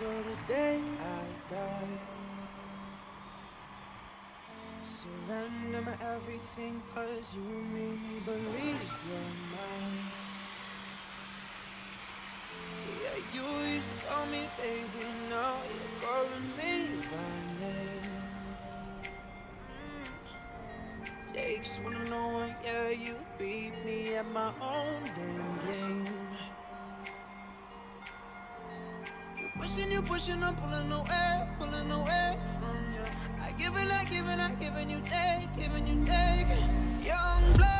till the day I die. Surrender my everything, cause you made me believe you're mine. Yeah, you used to call me baby, now you're calling me by name. Takes one to know one, yeah, you beat me at my own damn game. Pushing, you pushing, I'm pulling away, pulling away from you. I give it, I give it, I give it, you take, giving you take. Young blood,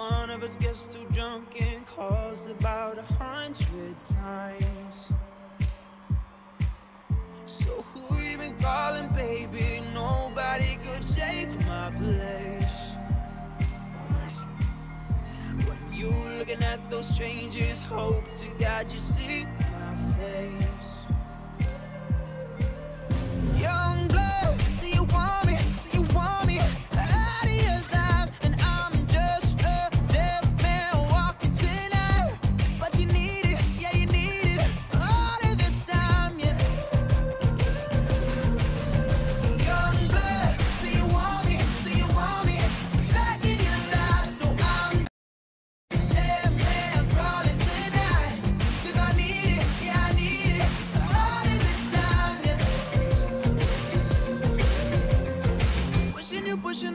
one of us gets too drunk and calls about a hundred times. So who you been calling, baby? Nobody could take my place. When you looking at those strangers, hope to God you see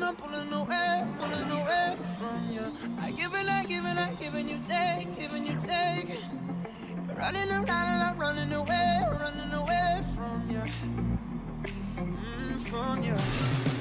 I'm pulling away, pulling away from you. I give it, I give it, I giving you take, giving you take. You're running around and I'm running away, running away from you, mm, from you.